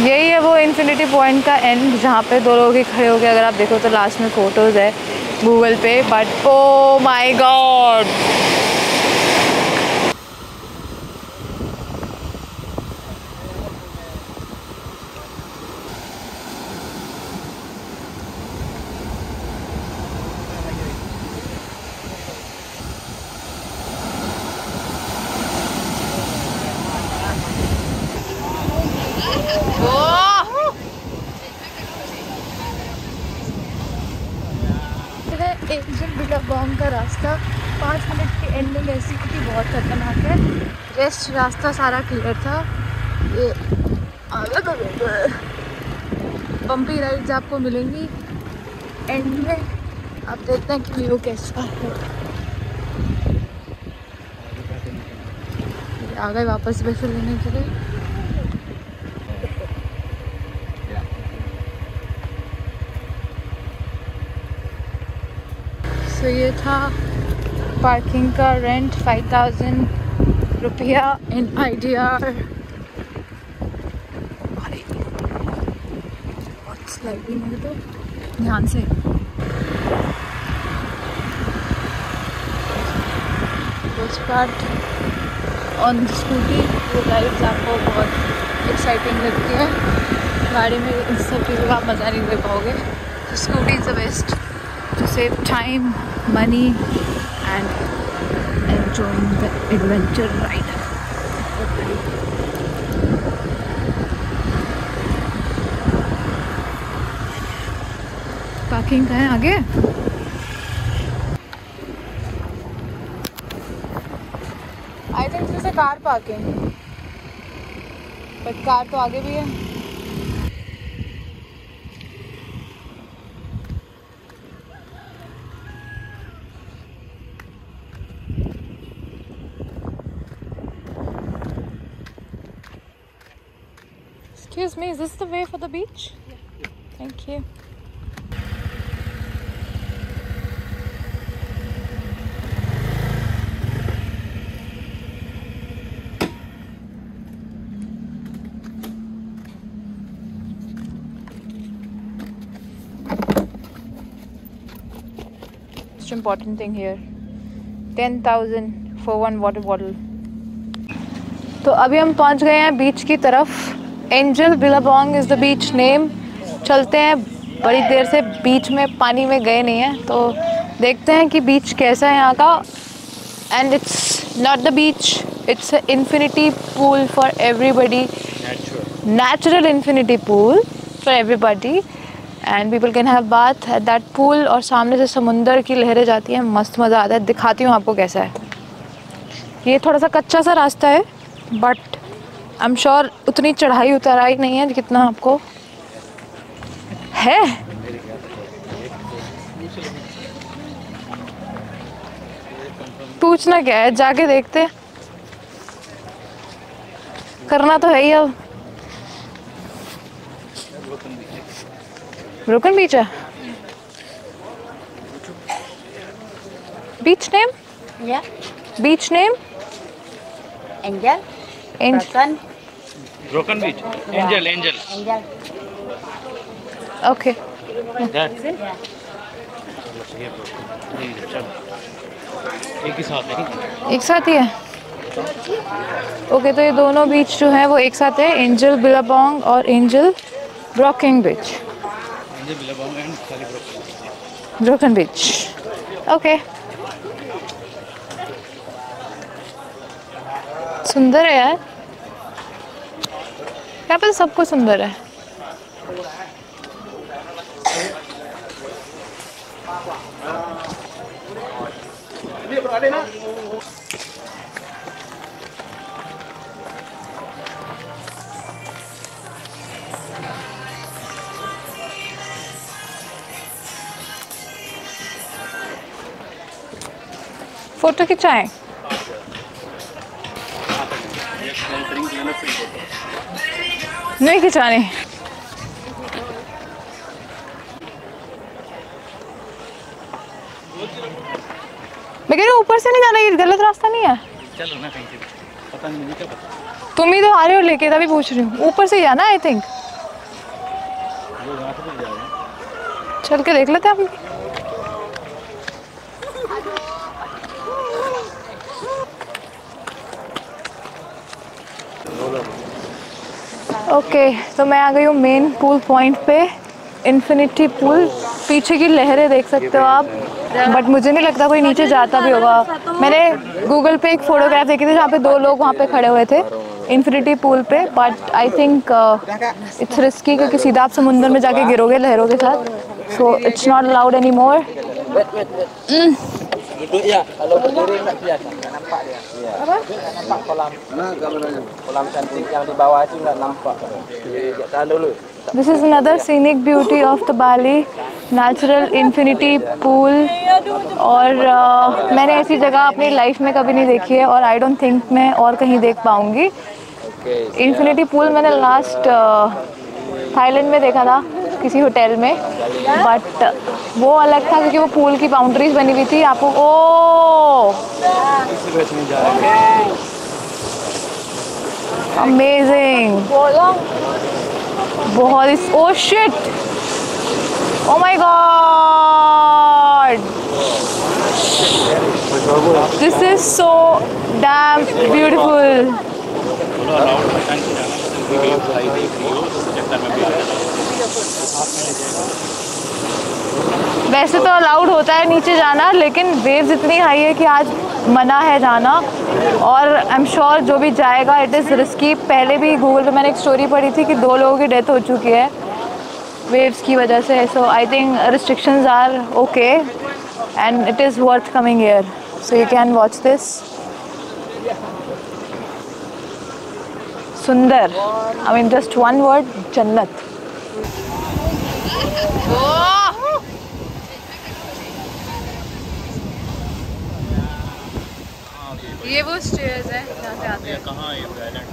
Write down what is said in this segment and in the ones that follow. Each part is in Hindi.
यही है वो इन्फिनिटी पॉइंट का एंड जहाँ पे दो लोग ही खड़े हो गए अगर आप देखो तो लास्ट में फ़ोटोज़ है गूगल पे but oh my god Angel Billabong का रास्ता पाँच मिनट की एंडिंग ऐसी थी कि बहुत खतरनाक है। रेस्ट रास्ता सारा क्लियर था। ये बम्पी राइड्स आपको मिलेंगी। एंड में। आप देखते हैं कि व्यू कैसा है। आ गए वापस बस लेने के लिए। सो ये था पार्किंग का रेंट फाइव थाउज़ेंड रुपया इन आई डी आर तो ध्यान से। ऑन स्कूटी वो राइड्स आपको बहुत एक्साइटिंग लगती है। गाड़ी में इन सब चीज़ों का मज़ा नहीं ले पाओगे। तो scooty is the best to save time, money, and enjoying the adventure ride. Parking का है आगे I think car parking but car तो आगे भी है Excuse me, is this the way for the beach? Yeah. Thank you. Most important thing here 10,000 for one water bottle. तो अभी हम पहुँच गए हैं बीच की तरफ़ Angel Billabong is the beach name चलते हैं, बड़ी देर से बीच में, पानी में गए नहीं हैं तो देखते हैं कि बीच कैसा है यहाँ का. And it's not the beach it's infinity pool for everybody natural infinity pool for everybody and people can have bath at that pool और सामने से समुंदर की लहरें जाती हैं, मस्त मज़ा आता है. दिखाती हूँ आपको कैसा है. ये थोड़ा सा कच्चा सा रास्ता है बट आई एम श्योर उतनी चढ़ाई उतराई नहीं है कितना आपको है। पूछना क्या है? जाके देखते। करना तो है ही अब। ब्रोकन बीच है। Beach name Yeah. Beach name Angel. Broken? Beach. Angel, angel. Angel. Okay That. Yeah. एक ही साथ है। एक साथ ही है? ओके तो ये दोनों बीच जो है वो एक साथ है एंजल बिलाबोंग और Angel broken beach Angel Billabong and sorry broken broken beach okay सुंदर है यार। यहाँ पे सब कुछ सुंदर है। फ़ोटो खिंचाएँ। नहीं खिंचाने मैं कह रही ऊपर से नहीं जाना ये गलत रास्ता नहीं है। चलो ना कहीं पता नहीं क्या पता। तुम ही तो आ रहे हो लेके तभी पूछ रही हूँ। ऊपर से जाना आई थिंक चल के देख लेते हैं हम ओके okay, तो मैं आ गई हूँ मेन पूल पॉइंट पे। इन्फिनिटी पूल पीछे की लहरें देख सकते हो आप। बट मुझे नहीं लगता कोई नीचे जाता भी होगा। मैंने गूगल पे एक फोटोग्राफ देखी थी जहाँ पे दो लोग वहाँ पे खड़े हुए थे इन्फिनिटी पूल पे। But I think it's risky क्योंकि सीधा आप समुंदर में जाके गिरोगे लहरों के साथ। So it's not allowed anymore Nampak dia. Ya. Apa? Tak nampak kolam. Nah, Kolam cantik yang di bawah itu nggak nampak. Ya, tahan dulu. This is another scenic beauty of the Bali natural infinity pool और uh, मैंने ऐसी जगह अपनी लाइफ में कभी नहीं देखी है और आई डोंट थिंक मैं और कहीं देख पाऊँगी इन्फिनिटी पूल मैंने लास्ट थाईलैंड में देखा था किसी होटल में बट वो अलग था क्योंकि वो पूल की बाउंड्रीज बनी हुई थी, आपको ओ इसी अमेजिंग बहुत oh O shit oh my god this is so damn beautiful वैसे तो अलाउड होता है नीचे जाना, लेकिन वेव्स इतनी हाई है कि आज मना है जाना। और आई एम श्योर जो भी जाएगा इट इज़ रिस्की पहले भी गूगल पे मैंने एक स्टोरी पढ़ी थी कि दो लोगों की डेथ हो चुकी है। वेव्स की वजह से। So I think restrictions are okay and it is worth coming here so you can watch this सुंदर। I mean just one word जन्नत। ये वो स्टेयर्स है जहाँ से आते हैं। कहाँ ये आइलैंड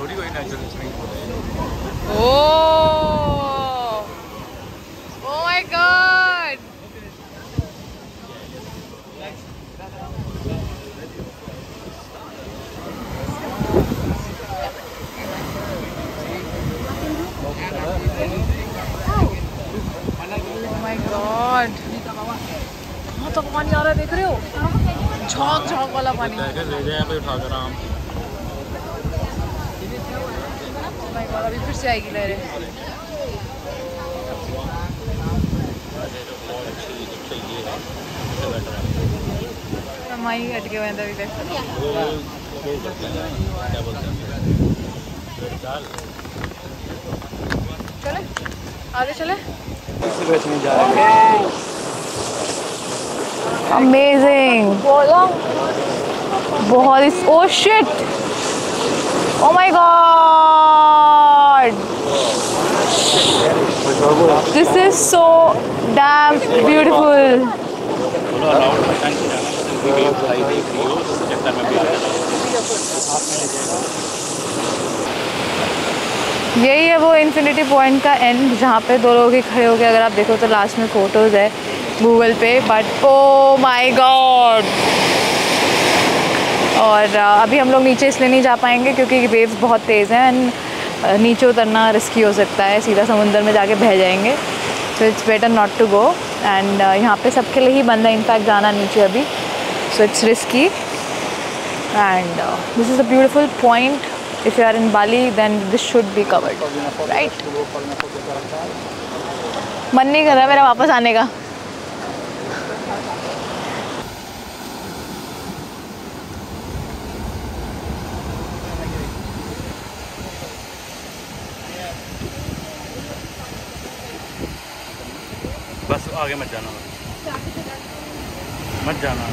थोड़ी कोई नेचुरल स्विमिंग पूल है हैं। Oh! Oh my god my god हाँ तो पानी आ रहा है देख रहे हो झोंक झोंक वाला पानी। जाकर ले जाए यहाँ पे उठा कर आम अभी फिर से आएगी लहरें माई हट के बंदा भी देख क्या बोलते हैं चाल। चले आगे चले नहीं जा रहे हैं। अमेजिंग बहुत oh O shit oh my god this is so damn beautiful यही है वो इन्फिनिटी पॉइंट का एंड जहाँ पे दो लोग ही खड़े हो गए अगर आप देखो तो लास्ट में फ़ोटोज़ है। गूगल पे बट ओ माय गॉड और अ, अभी हम लोग नीचे इसलिए नहीं जा पाएँगे क्योंकि वेव्स बहुत तेज़ हैं एंड नीचे उतरना रिस्की हो सकता है सीधा समुंदर में जाके बह जाएँगे। So it's better not to go and यहाँ पे सबके लिए ही बंद है इनफैक्ट जाना नीचे अभी। So it's risky and this is a beautiful point if you are in Bali then this should be covered right मन नहीं कर रहा मेरा वापस आने का। बस आगे मत जाना। मत जाना।